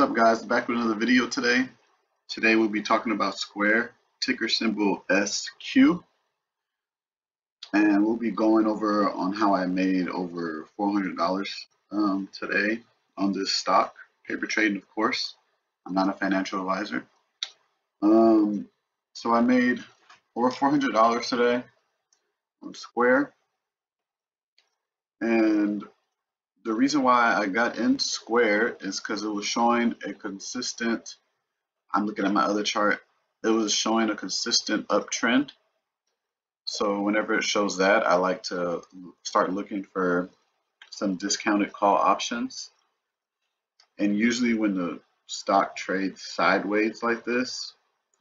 What's up guys, back with another video today. Today we'll be talking about Square, ticker symbol SQ. And we'll be going over on how I made over $400 um, today on this stock. Paper trading of course. I'm not a financial advisor. Um, so I made over $400 today on Square. And the reason why I got in Square is because it was showing a consistent, I'm looking at my other chart, it was showing a consistent uptrend. So whenever it shows that, I like to start looking for some discounted call options. And usually when the stock trades sideways like this,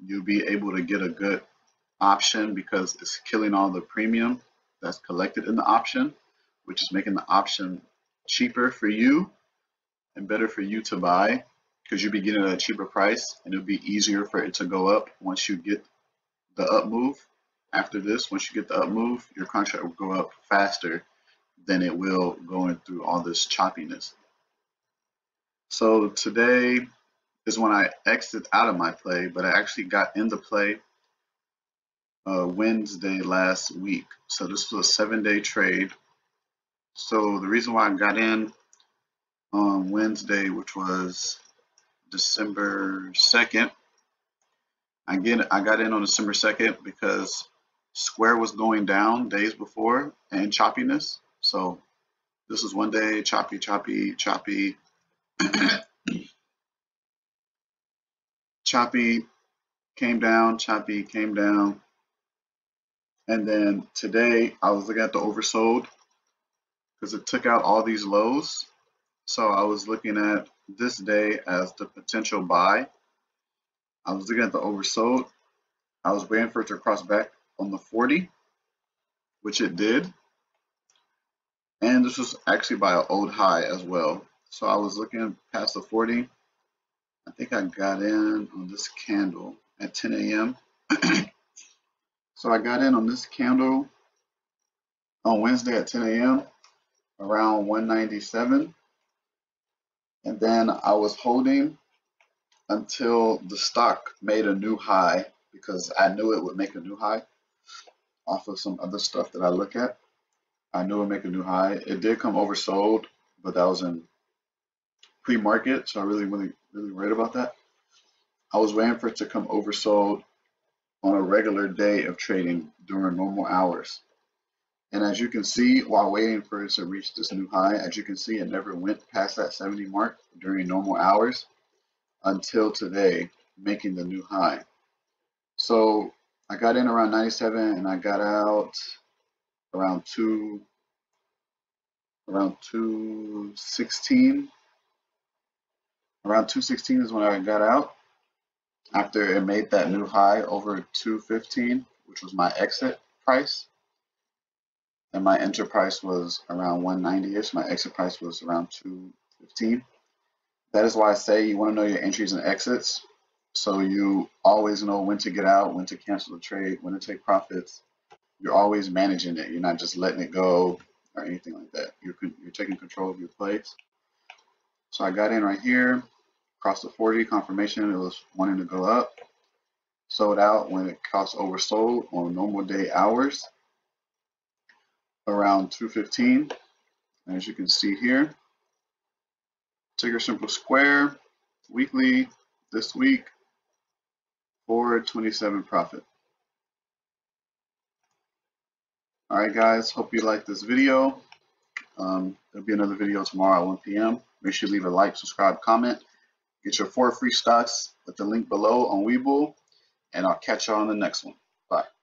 you'll be able to get a good option because it's killing all the premium that's collected in the option, which is making the option cheaper for you and better for you to buy because you'll be getting a cheaper price and it'll be easier for it to go up once you get the up move. After this, once you get the up move, your contract will go up faster than it will going through all this choppiness. So today is when I exit out of my play, but I actually got in the play uh, Wednesday last week. So this was a seven day trade so the reason why I got in on Wednesday, which was December 2nd, I get I got in on December 2nd because Square was going down days before and choppiness. So this is one day choppy, choppy, choppy, choppy came down, choppy came down. And then today I was looking at the oversold because it took out all these lows. So I was looking at this day as the potential buy. I was looking at the oversold. I was waiting for it to cross back on the 40, which it did. And this was actually by an old high as well. So I was looking past the 40. I think I got in on this candle at 10 a.m. so I got in on this candle on Wednesday at 10 a.m around 197 and then I was holding until the stock made a new high because I knew it would make a new high off of some other stuff that I look at. I knew it would make a new high. It did come oversold, but that was in pre-market, so I really, really, really worried about that. I was waiting for it to come oversold on a regular day of trading during normal hours. And as you can see, while waiting for it to reach this new high, as you can see, it never went past that 70 mark during normal hours until today, making the new high. So I got in around 97 and I got out around two, around 216. Around 216 is when I got out after it made that new high over 215, which was my exit price and my enter price was around 190-ish. My exit price was around 215. That is why I say you want to know your entries and exits so you always know when to get out, when to cancel the trade, when to take profits. You're always managing it. You're not just letting it go or anything like that. You're, you're taking control of your place. So I got in right here, across the 40 confirmation. It was wanting to go up. Sold out when it cost oversold on normal day hours around 215 as you can see here ticker symbol square weekly this week 427 profit. Alright guys hope you like this video. Um, there'll be another video tomorrow at 1 p.m. make sure you leave a like subscribe comment. Get your four free stocks at the link below on Webull and I'll catch you on the next one. Bye